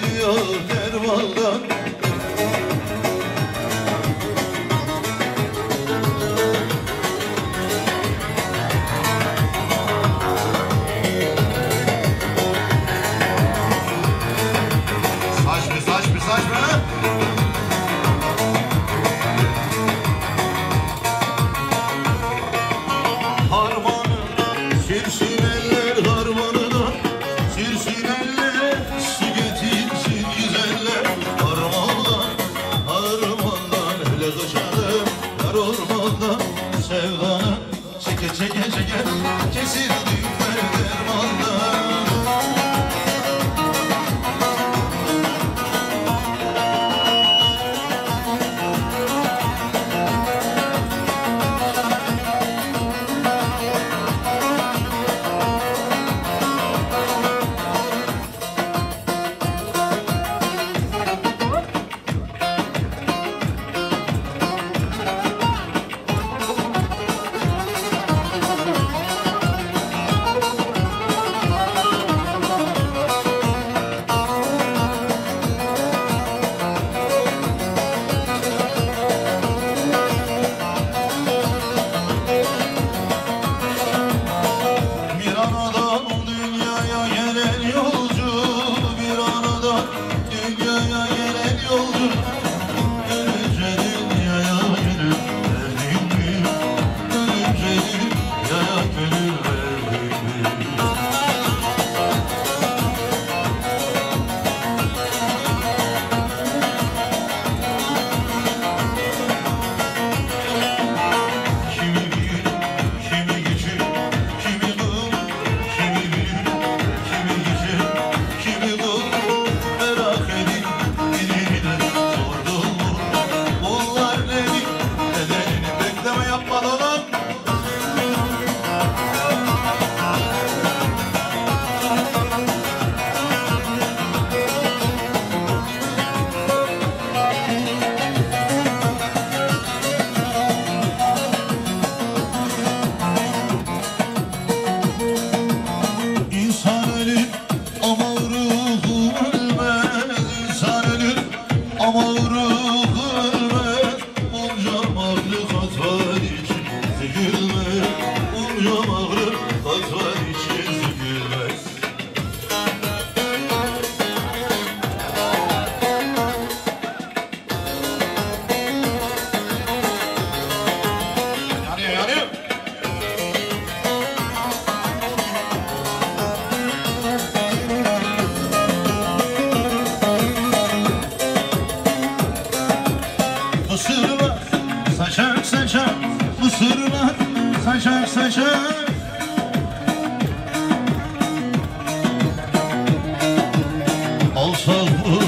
giriyor dermandan Dünya gelen yoldur ağrır Hazret götür Olsa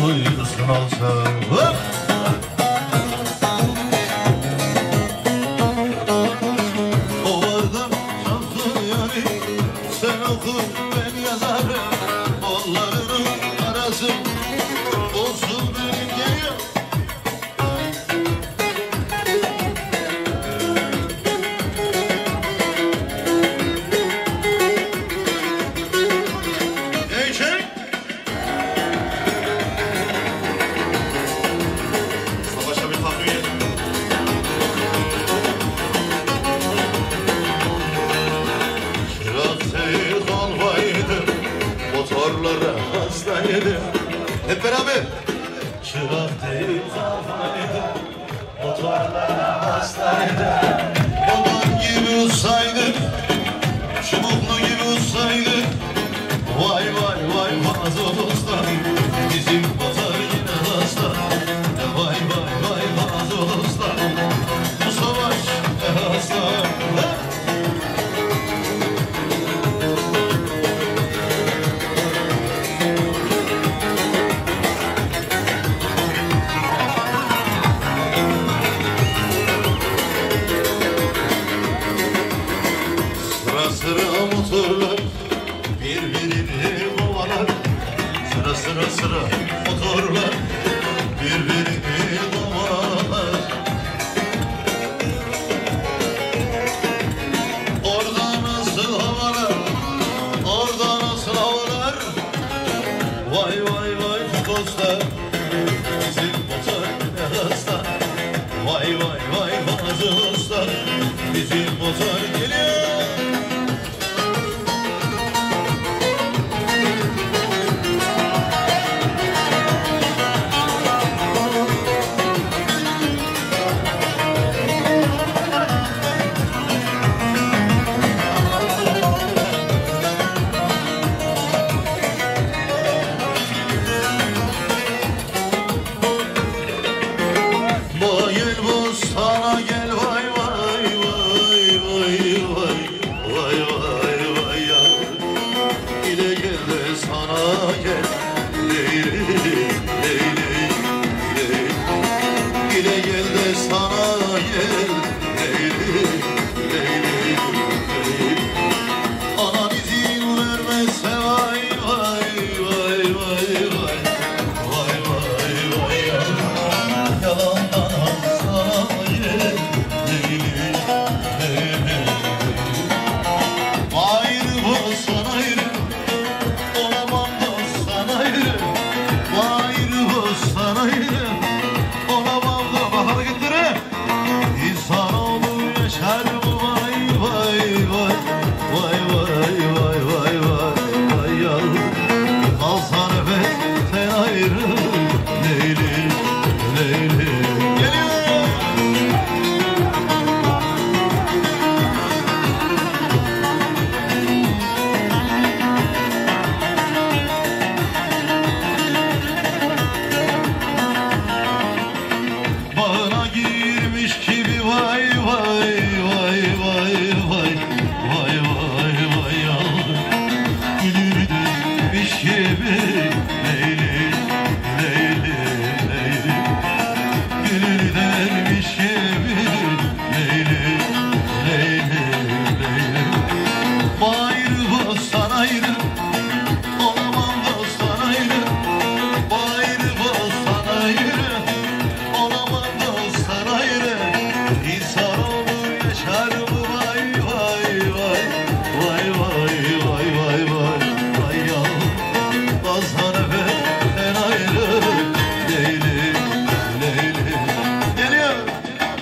buyursun olsa Ovardan şansın yani Sen oku ben yazarım. olsaydı Vay vay vay vaz olsaydı 可